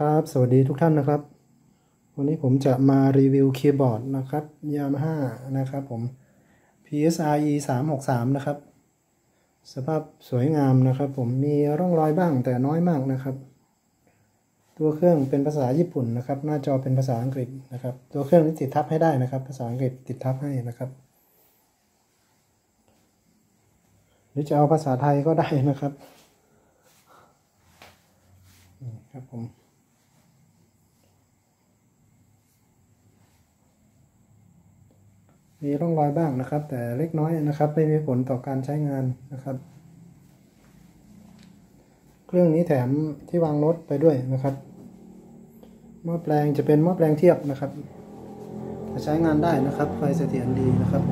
ครับ สวัสดีทุกท่านนะครับ วันนี้ผมจะมารีวิวคีย์บอร์ดนะครับ Yamaha นะครับผม PSRE 363 นะครับ สภาพสวยงามนะครับ ผมมีร่องรอยบ้างแต่น้อยมากนะครับ ตัวเครื่องเป็นภาษาญี่ปุ่นนะครับ หน้าจอเป็นภาษาอังกฤษนะครับ ตัวเครื่องนี้ติดทับให้ได้นะครับ ภาษาอังกฤษติดทับให้นะครับ หรือจะเอาภาษาไทยก็ได้นะครับครับผม มีร่องรอยบ้างนะครับ แต่เล็กน้อยนะครับ ไม่มีผลต่อการใช้งานนะครับ เครื่องนี้แถมที่วางโน้ตไปด้วยนะครับหม้อแปลงจะเป็นหม้อแปลงเทียบนะครับใช้งานได้นะครับ ไฟเสถียรดีนะครับ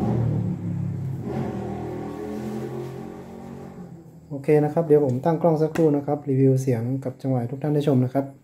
โอเคนะครับ เดี๋ยวผมตั้งกล้องสักครู่นะครับ รีวิวเสียงกับจังหวะทุกท่านได้ชมนะครับ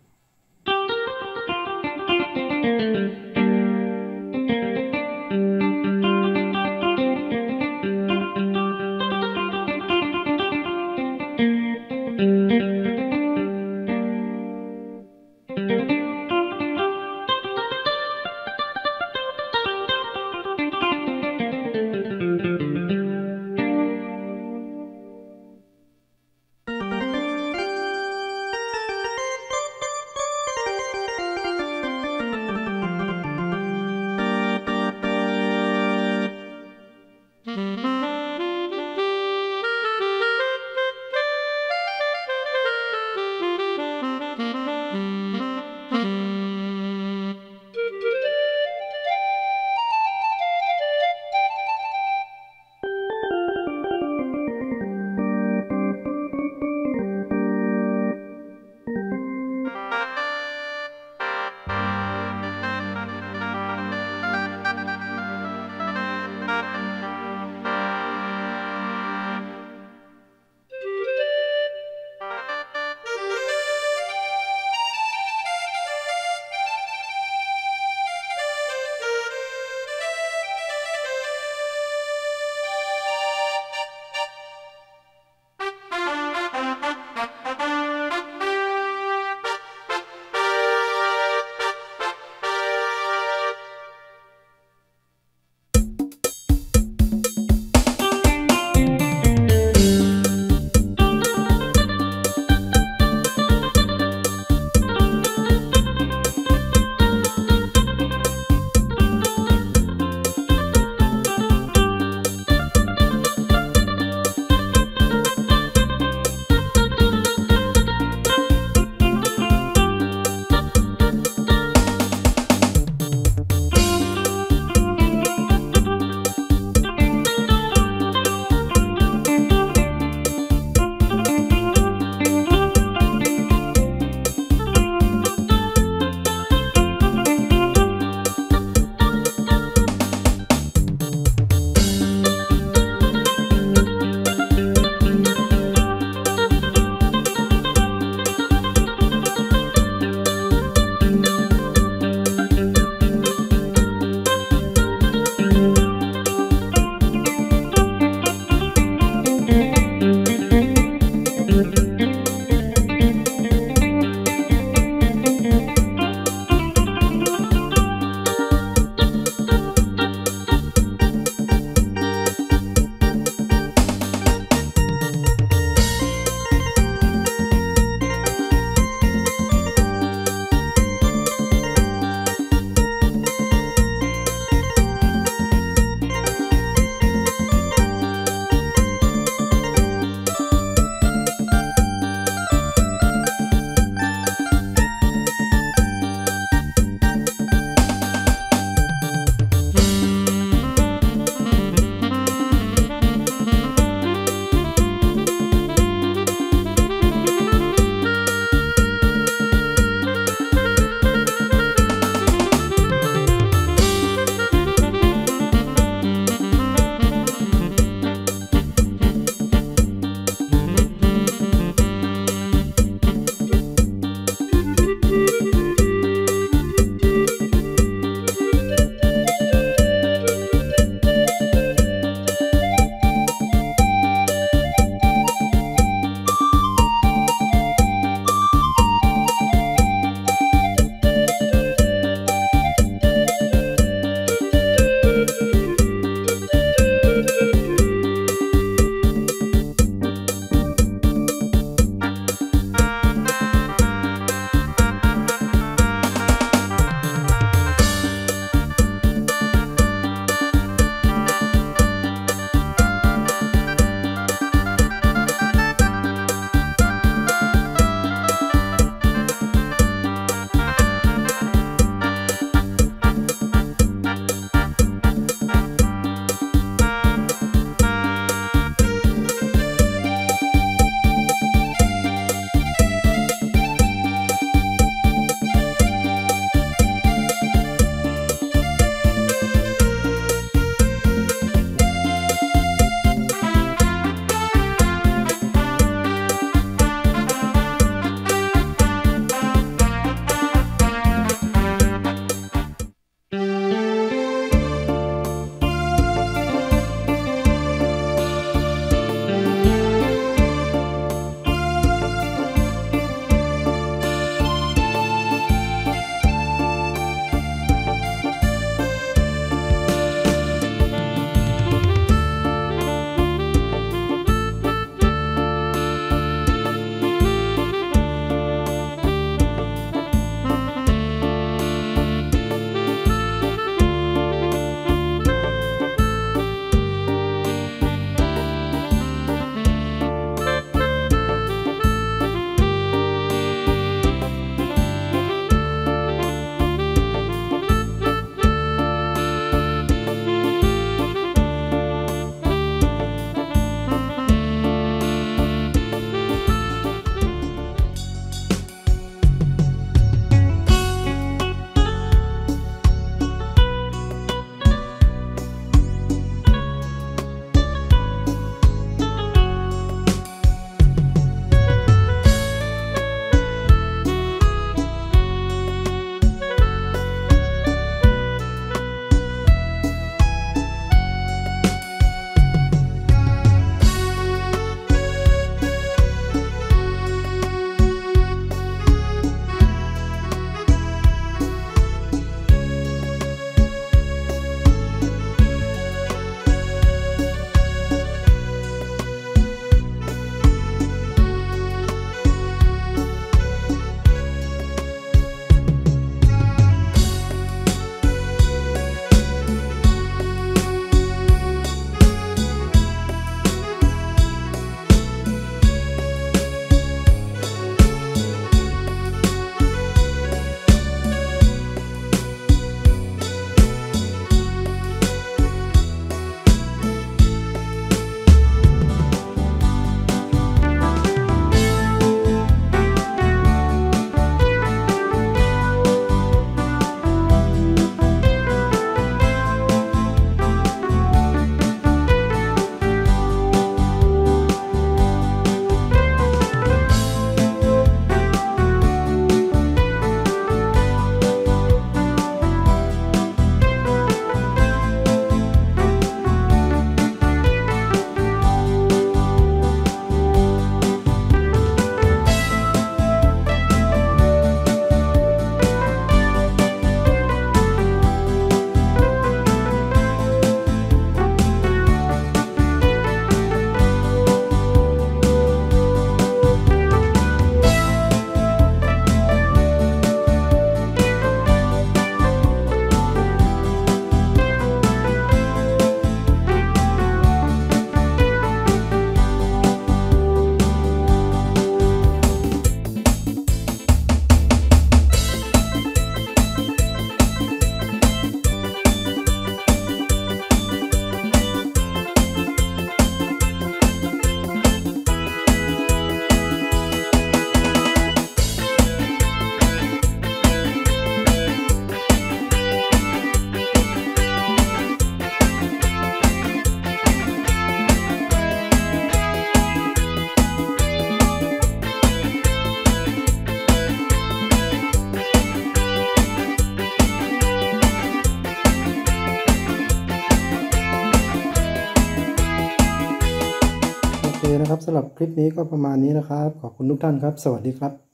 สำหรับคลิปนี้ก็ประมาณนี้นะครับ ขอบคุณทุกท่านครับ สวัสดีครับ